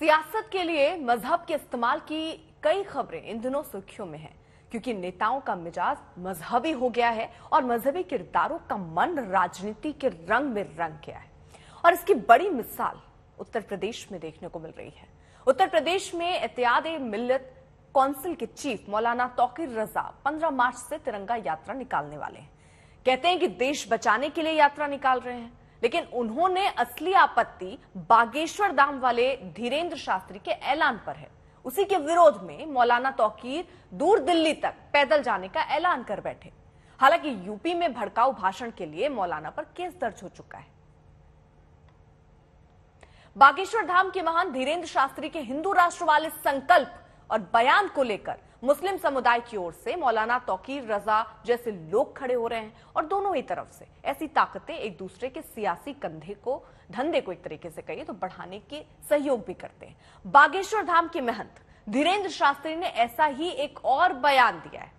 सियासत के लिए मज़हब के इस्तेमाल की कई खबरें इन दिनों सुर्खियों में हैं, क्योंकि नेताओं का मिजाज मजहबी हो गया है और मजहबी किरदारों का मन राजनीति के रंग में रंग गया है। और इसकी बड़ी मिसाल उत्तर प्रदेश में देखने को मिल रही है। उत्तर प्रदेश में एहतियात मिल्लत काउंसिल के चीफ मौलाना तौकीर रजा 15 मार्च से तिरंगा यात्रा निकालने वाले हैं। कहते हैं कि देश बचाने के लिए यात्रा निकाल रहे हैं। लेकिन उन्होंने असली आपत्ति बागेश्वर धाम वाले धीरेन्द्र शास्त्री के ऐलान पर है। उसी के विरोध में मौलाना तौकीर दूर दिल्ली तक पैदल जाने का ऐलान कर बैठे। हालाँकि यूपी में भड़काऊ भाषण के लिए मौलाना पर केस दर्ज हो चुका है। बागेश्वर धाम के महान धीरेन्द्र शास्त्री के हिंदू राष्ट्र वाले संकल्प और बयान को लेकर मुस्लिम समुदाय की ओर से मौलाना तौकीर रजा जैसे लोग खड़े हो रहे हैं और दोनों ही तरफ़ से ऐसी ताकतें एक दूसरे के सियासी कंधे को, धंधे को एक तरीके से कहिए तो बढ़ाने के सहयोग भी करते हैं। बागेश्वर धाम के महंत धीरेन्द्र शास्त्री ने ऐसा ही एक और बयान दिया है।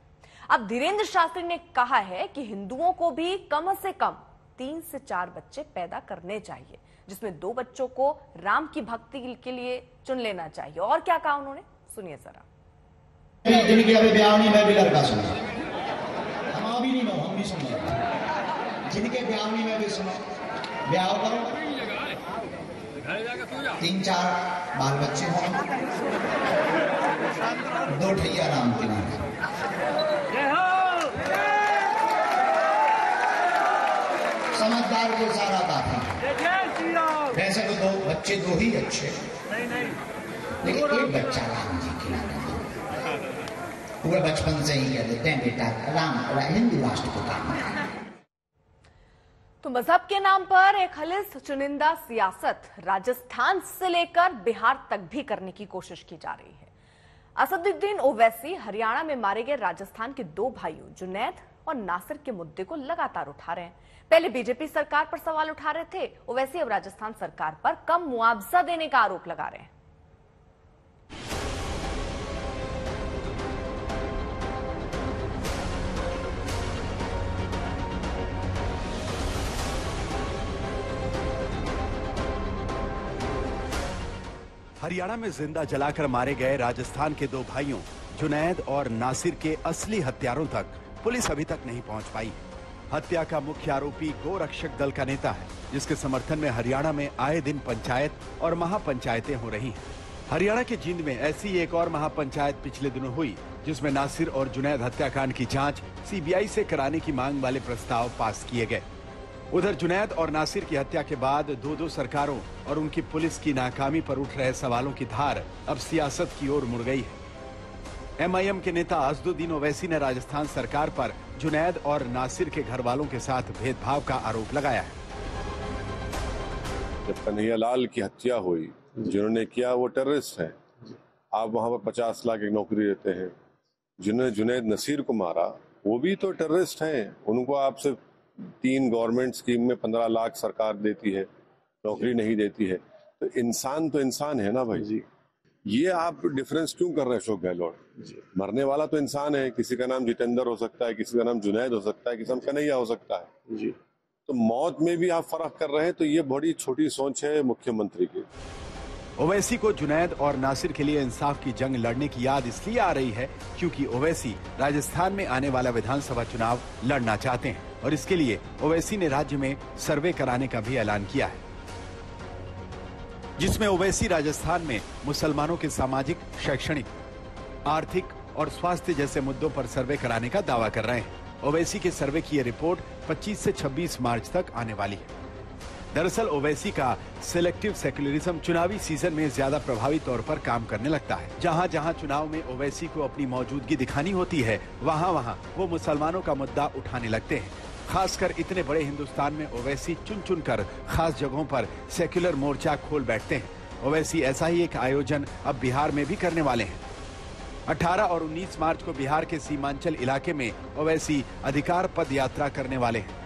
अब धीरेन्द्र शास्त्री ने कहा है कि हिंदुओं को भी कम से कम तीन से चार बच्चे पैदा करने चाहिए, जिसमें दो बच्चों को राम की भक्ति के लिए चुन लेना चाहिए। और क्या कहा उन्होंने? सुनिए जरा। जिनकी अभी ब्याह नहीं मैं भी लड़का सुना। हम अभी नहीं हम भी सुना जिनके ब्याह नहीं मैं भी सुना। ब्याह करो। तीन चार बाल बच्चे हों। दो ठैया राम के नाम। समझदार को सारा काफ़ी वैसे तो दो बच्चे दो ही अच्छे। एक बच्चा राम जी के पूरा बचपन से ही कह देते हैं बेटा, राम हिंदू राष्ट्र को काम तो मज़हब के नाम पर एक खलिस चुनिंदा सियासत राजस्थान से लेकर बिहार तक भी करने की कोशिश की जा रही है। असदुद्दीन ओवैसी हरियाणा में मारे गए राजस्थान के दो भाइयों, जुनैद और नासिर के मुद्दे को लगातार उठा रहे हैं। पहले बीजेपी सरकार पर सवाल उठा रहे थे, ओवैसी अब राजस्थान सरकार पर कम मुआवजा देने का आरोप लगा रहे हैं। हरियाणा में ज़िंदा जलाकर मारे गए राजस्थान के दो भाइयों, जुनैद और नासिर के असली हत्यारों तक पुलिस अभी तक नहीं पहुँच पाई। हत्या का मुख्य आरोपी गोरक्षक दल का नेता है, जिसके समर्थन में हरियाणा में आए दिन पंचायत और महापंचायतें हो रही हैं। हरियाणा के जींद में ऐसी एक और महापंचायत पिछले दिनों हुई, जिसमें नासिर और जुनैद हत्याकांड की जाँच सीबीआई से कराने की मांग वाले प्रस्ताव पास किए गए। उधर जुनैद और नासिर की हत्या के बाद दो दो सरकारों और उनकी पुलिस की नाकामी पर उठ रहे सवालों की धार अब सियासत की ओर मुड़ गई है। एमआईएम के नेता अजदुद्दीन ओवैसी ने राजस्थान सरकार पर जुनैद और नासिर के घर वालों के साथ भेदभाव का आरोप लगाया है। जब कन्हैयालाल की हत्या हुई, जिन्होंने किया वो टेररिस्ट हैं। आप वहाँ पर पचास लाख की नौकरी देते हैं। जिन्होंने जुनैद नसीर को मारा, वो भी तो टेररिस्ट हैं। उनको आप सिर्फ़ तीन गवर्नमेंट स्कीम में पंद्रह लाख सरकार देती है नौकरी नहीं देती है। तो इंसान तो इंसान है ना भाई? जी। ये आप डिफरेंस क्यों कर रहे हैं अशोक गहलोत? मरने वाला तो इंसान है किसी का नाम जितेंद्र हो सकता है किसी का नाम जुनैद हो सकता है किसी का नाम कन्हैया हो सकता है। जी। तो मौत में भी आप फ़र्क कर रहे हैं तो ये बड़ी छोटी सोच है मुख्यमंत्री की। ओवैसी को जुनैद और नासिर के लिए इंसाफ की जंग लड़ने की याद इसलिए आ रही है क्योंकि ओवैसी राजस्थान में आने वाला विधानसभा चुनाव लड़ना चाहते हैं और इसके लिए ओवैसी ने राज्य में सर्वे कराने का भी ऐलान किया है। जिसमें ओवैसी राजस्थान में मुसलमानों के सामाजिक, शैक्षणिक, आर्थिक और स्वास्थ्य जैसे मुद्दों पर सर्वे कराने का दावा कर रहे हैं। ओवैसी के सर्वे की यह रिपोर्ट 25 से 26 मार्च तक आने वाली है। दरअसल ओवैसी का सिलेक्टिव सेक्युलरिज्म चुनावी सीज़न में ज़्यादा प्रभावी तौर पर काम करने लगता है। जहाँ जहाँ चुनाव में ओवैसी को अपनी मौजूदगी दिखानी होती है, वहाँ वहाँ वो मुसलमानों का मुद्दा उठाने लगते हैं। खासकर इतने बड़े हिंदुस्तान में ओवैसी चुन चुन कर खास जगहों पर सेक्युलर मोर्चा खोल बैठते हैं। ओवैसी ऐसा ही एक आयोजन अब बिहार में भी करने वाले हैं। 18 और 19 मार्च को बिहार के सीमांचल इलाके में ओवैसी अधिकार पद यात्रा करने वाले हैं।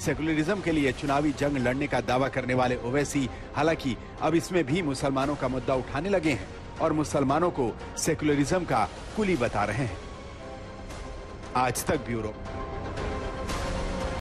सेकुलरिज्म के लिए चुनावी जंग लड़ने का दावा करने वाले ओवैसी, हालाँकि अब इसमें भी मुसलमानों का मुद्दा उठाने लगे हैं और मुसलमानों को सेकुलरिज्म का कुली बता रहे हैं। आज तक ब्यूरो।